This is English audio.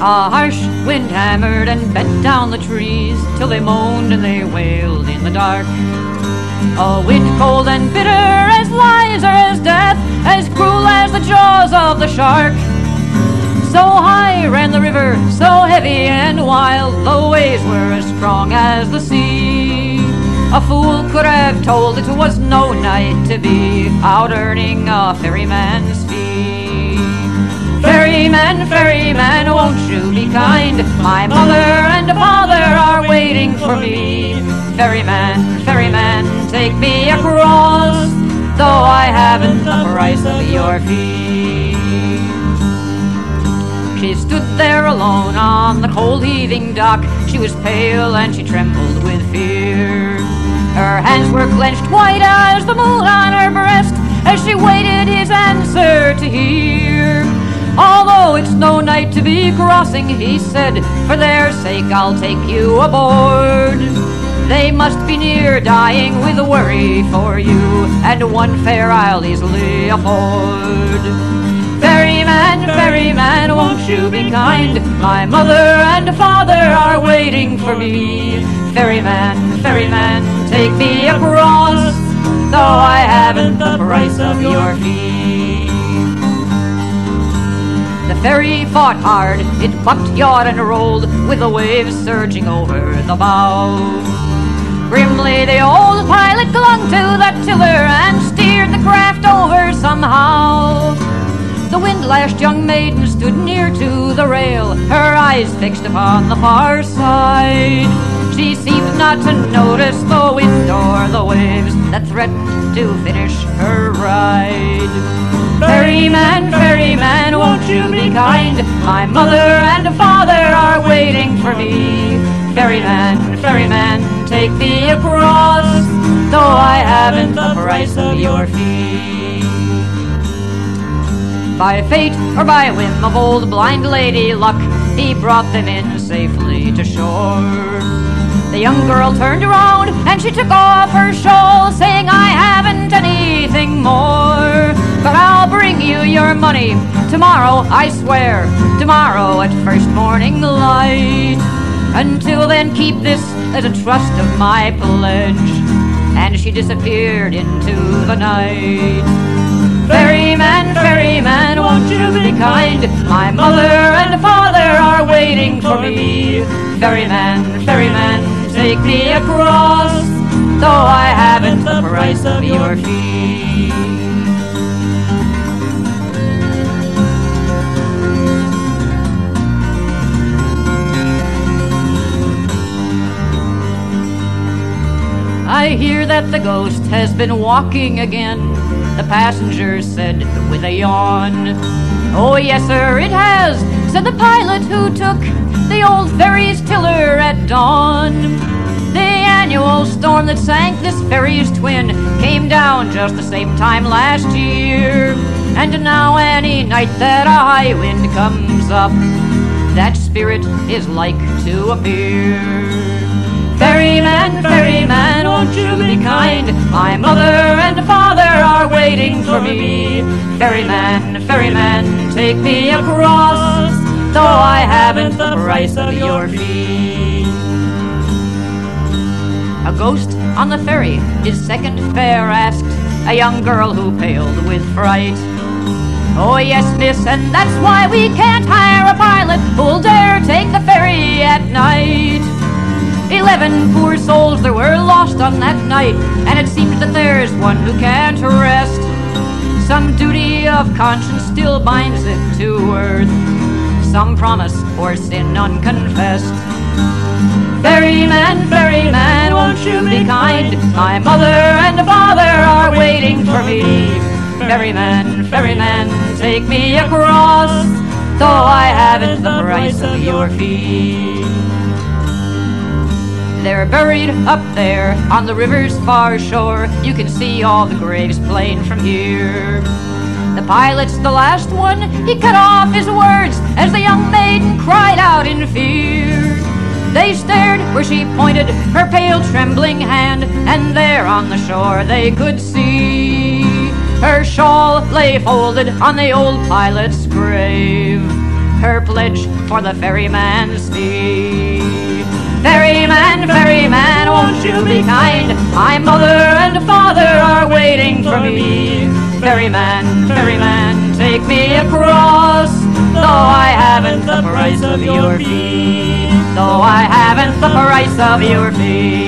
A harsh wind hammered and bent down the trees till they moaned and they wailed in the dark. A wind cold and bitter as lies or as death, as cruel as the jaws of the shark. So high ran the river, so heavy and wild, the waves were as strong as the sea. A fool could have told it was no night to be out earning a ferryman's fee. Ferryman, ferryman, won't you be kind? My mother and father are waiting for me. Ferryman, ferryman, take me across, though I haven't the price of your fee. She stood there alone on the cold heaving dock. She was pale and she trembled with fear. Her hands were clenched white as the moon on her breast as she waited his answer to hear. Although it's no night to be crossing, he said, for their sake I'll take you aboard. They must be near dying with worry for you, and one fare I'll easily afford. Ferryman, ferryman, won't you be kind? My mother and father are waiting for me. Ferryman, ferryman, take me across, though I haven't the price of your fee. The ferry fought hard, it bucked, yawed, and rolled, with the waves surging over the bow. Grimly the old pilot clung to the tiller and steered the craft over somehow. The wind-lashed young maiden stood near to the rail, her eyes fixed upon the far side. She seemed not to notice the wind or the waves that threatened to finish her ride. Ferryman, ferryman, you be kind? My mother and father are waiting for me. Ferryman, ferryman, take me across, though I haven't the price of your fee. By fate or by whim of old blind lady luck, he brought them in safely to shore. The young girl turned around and she took off her shawl, tomorrow, I swear, tomorrow at first morning light. Until then, keep this as a trust of my pledge. And she disappeared into the night. Ferryman, ferryman, won't you be kind? My mother and father are waiting for me. Ferryman, ferryman, take me across, though I haven't the price of your fee. I hear that the ghost has been walking again, the passenger said with a yawn. Oh, yes, sir, it has, said the pilot who took the old ferry's tiller at dawn. The annual storm that sank this ferry's twin came down just the same time last year. And now, any night that a high wind comes up, that spirit is like to appear. Ferryman, ferryman, me. Ferryman, ferryman, take me across, though I haven't the price of your fee. A ghost on the ferry, his second fare asked a young girl who paled with fright. Oh, yes, miss, and that's why we can't hire a pilot who'll dare take the ferry at night. Eleven poor souls there were lost on that night, and it seems that there's one who can't rest. Some duty of conscience still binds it to earth, some promise or sin unconfessed. Ferryman, ferryman, won't you be kind? My mother and father are waiting for me. Ferryman, ferryman, take me across, though I haven't the price of your fee. They're buried up there on the river's far shore. You can see all the graves plain from here. The pilot's the last one, he cut off his words as the young maiden cried out in fear. They stared where she pointed her pale, trembling hand, and there on the shore they could see her shawl lay folded on the old pilot's grave. her pledge for the ferryman's fee. Ferryman, ferryman, won't you be kind? My mother and father are waiting for me. Ferryman, ferryman, take me across, though I haven't the price of your fee. Though I haven't the price of your fee.